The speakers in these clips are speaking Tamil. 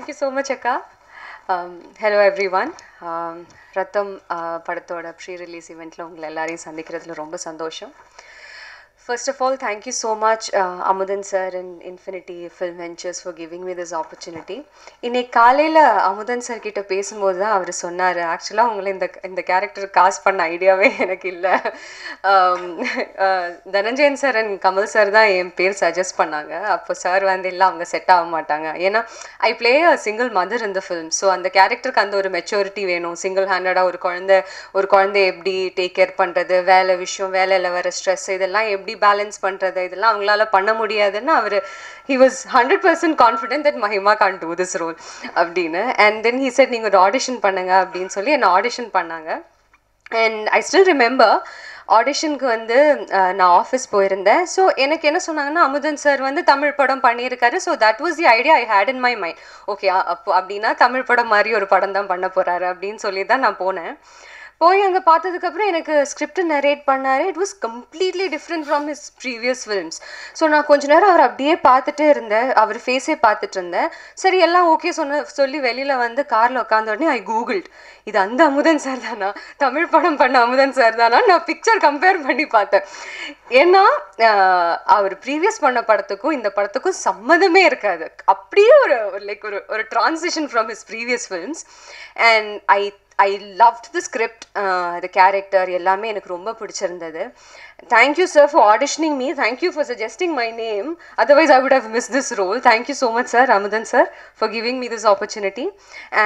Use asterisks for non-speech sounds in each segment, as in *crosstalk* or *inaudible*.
தேங்க் யூ ஸோ மச் அக்கா. Hello everyone Raththam uh, படத்தோட ப்ரீ ரிலீஸ் இவெண்ட்டில் உங்களை எல்லாரையும் சந்திக்கிறதுல ரொம்ப சந்தோஷம். First of all, thank you so much, uh, Amudan sir and Infinity Film Ventures for giving me this opportunity. இன்னைக்கு காலையில் அமுதன் சார் கிட்ட பேசும்போது தான் அவர் சொன்னார். ஆக்சுவலாக உங்களை இந்த இந்த கேரக்டர் காஸ்ட் பண்ண ஐடியாவே எனக்கு இல்லை. Um, *laughs* uh, Dhananjayan sir and Kamal sir தான் என் பேர் சஜஸ்ட் பண்ணாங்க. அப்போ சார் வந்து இல்லை அவங்க செட் ஆக மாட்டாங்க. ஏன்னா I play a single mother இந்த ஃபிலிம் ஸோ அந்த கேரக்டருக்கு அந்த ஒரு மெச்சூரிட்டி வேணும். சிங்கிள் ஹேண்டடாக ஒரு குழந்தை ஒரு குழந்தை எப்படி டேக் கேர் பண்ணுறது வேலை விஷயம் வேலையில் வர ஸ்ட்ரெஸ் இதெல்லாம் எப்படி பேலன்ஸ் பண்ணுறது இதெல்லாம் அவங்களால பண்ண முடியாதுன்னு அவர் he was hundred percent confident that Mahima can do this role அப்படின்னு. அண்ட் தென் ஹீ செட் நீங்கள் ஒரு ஆடிஷன் பண்ணுங்க அப்படின்னு சொல்லி என்னை ஆடிஷன் பண்ணாங்க. அண்ட் ஐ ஸ்டில் ரிமெம்பர் ஆடிஷனுக்கு வந்து நான் ஆஃபீஸ் போயிருந்தேன். ஸோ எனக்கு என்ன சொன்னாங்கன்னா அமுதன் சார் வந்து தமிழ் படம் பண்ணியிருக்காரு. So that was the idea I had in my mind okay அப்போ அப்படின்னா தமிழ் படம் மாதிரி ஒரு படம் தான் பண்ண போகிறாரு அப்படின்னு சொல்லி தான் நான் போனேன். போய் அங்கே பார்த்ததுக்கப்புறம் எனக்கு ஸ்கிரிப்ட் நரேட் பண்ணார். It was completely different from his previous films so நான் கொஞ்ச நேரம் அவர் அப்படியே பார்த்துட்டே இருந்தேன். அவர் ஃபேஸே பார்த்துட்டு இருந்தேன். சரி எல்லாம் ஓகே சொன்ன சொல்லி வெளியில் வந்து காரில் உட்காந்த உடனே ஐ கூகுள்ட் இது அந்த அமுதன் சார் தானா? தமிழ் படம் பண்ண அமுதன் சார் தானா? நான் பிக்சர் கம்பேர் பண்ணி பார்த்தேன். ஏன்னா அவர் ப்ரீவியஸ் பண்ண படத்துக்கும் இந்த படத்துக்கும் சம்மதமே இருக்காது. அப்படியே ஒரு லைக் ஒரு ஒரு transition from his previous films and I I loved the script the character எல்லாமே எனக்கு ரொம்ப பிடிச்சிருந்தது. Thank you sir for auditioning me thank you for suggesting my name otherwise I would have miss this role thank you so much sir Amudhan sir for giving me this opportunity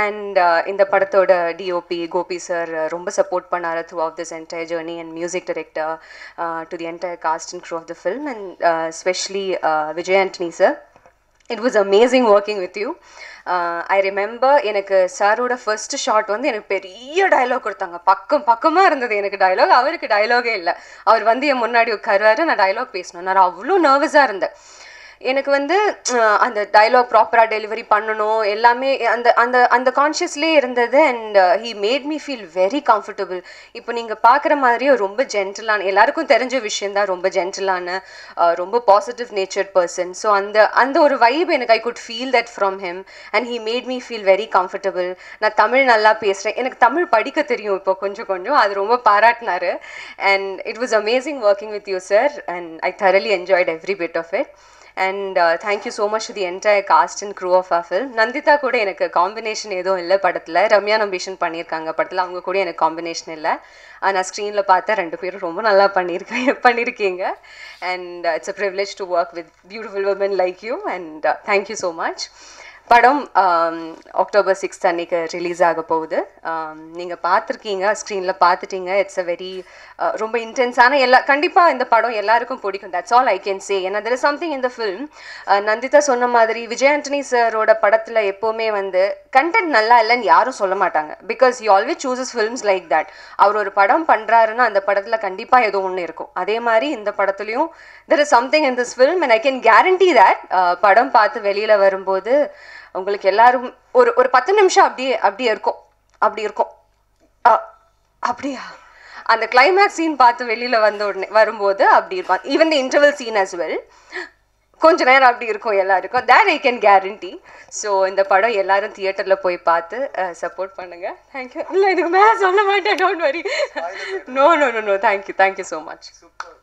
and இந்த படத்தோட டிஓபி கோபி சார் ரொம்ப சப்போர்ட் பண்ணார் through of this entire journey and music director to the entire cast and crew of the film and specially Vijay Antony sir it was amazing working with you I remember எனக்கு சாரோட ஃபர்ஸ்ட் ஷாட் வந்து எனக்கு பெரிய டயலாக் கொடுத்தாங்க. பக்கம் பக்கமாக இருந்தது எனக்கு டயலாக் அவருக்கு டைலாகே இல்லை. அவர் வந்து என் முன்னாடி உட்காருவாரு. நான் டயலாக் பேசணும். நான் அவ்வளோ நர்வஸாக இருந்தேன். எனக்கு வந்து அந்த டைலாக் ப்ராப்பராக டெலிவரி பண்ணணும் எல்லாமே அந்த அந்த அந்த கான்ஷியஸ்லேயே இருந்தது and he made me feel very comfortable இப்போ நீங்கள் பார்க்குற மாதிரியே ரொம்ப ஜென்டிலான எல்லாருக்கும் தெரிஞ்ச விஷயந்தான் ரொம்ப ஜென்டிலான ரொம்ப பாசிட்டிவ் நேச்சர்ட் பர்சன் ஸோ அந்த அந்த ஒரு வைப் எனக்கு I good feel that from him and he made me feel very comfortable நான் தமிழ் நல்லா பேசுகிறேன் எனக்கு தமிழ் படிக்க தெரியும் இப்போ கொஞ்சம் கொஞ்சம். அது ரொம்ப பாராட்டினாரு. And it was amazing working with you sir and I thoroughly enjoyed every bit of it and thank you so much the entire cast and crew of a film Nandita கூட எனக்கு காம்பினேஷன் எதுவும் இல்லை படத்தில். ரம்யா நம்பீஷன் பண்ணியிருக்காங்க படத்தில். அவங்க கூட எனக்கு காம்பினேஷன் இல்லை. நான் ஸ்க்ரீனில் பார்த்தேன் ரெண்டு பேரும் ரொம்ப நல்லா பண்ணியிருக்கேன் பண்ணியிருக்கீங்க. And it's a privilege to work with beautiful women like you and thank you so much படம் அக்டோபர் சிக்ஸ்த் அன்னைக்கு ரிலீஸ் ஆக போகுது. நீங்கள் பார்த்துருக்கீங்க ஸ்க்ரீனில் பார்த்துட்டீங்க. இட்ஸ் அ வெரி ரொம்ப இன்டென்ஸான எல்லா கண்டிப்பாக இந்த படம் எல்லாருக்கும் பிடிக்கும். That's all I can say ஏன்னா தெர் இஸ் சம்திங் இந்த ஃபில்ம் நந்திதா சொன்ன மாதிரி விஜய் ஆண்டனி சாரோட படத்தில் எப்போவுமே வந்து கண்டென்ட் நல்லா இல்லைன்னு யாரும் சொல்ல மாட்டாங்க. Because you always chooses films like that அவர் ஒரு படம் பண்ணுறாருன்னா அந்த படத்தில் கண்டிப்பாக ஏதோ ஒன்று இருக்கும். அதே மாதிரி இந்த படத்துலையும் there is something in this film and I can guarantee that படம் பார்த்து வெளியில் வரும்போது உங்களுக்கு எல்லாரும் ஒரு ஒரு பத்து நிமிஷம் அப்படியே அப்படியே இருக்கும். அப்படி இருக்கும். அப்படியா? அந்த கிளைமேக்ஸ் சீன் பார்த்து வெளியில் வந்த உடனே வரும்போது அப்படி இருக்கும். Even the interval scene as well. கொஞ்ச நேரம் அப்படி இருக்கும் எல்லாருக்கும். That I can guarantee so இந்த படம் எல்லாரும் தியேட்டரில் போய் பார்த்து சப்போர்ட் பண்ணுங்க. தேங்க்யூ இல்லை இதுக்கு மேலே சொல்ல மாட்டேன். Don't worry no no no no thank you thank you so much super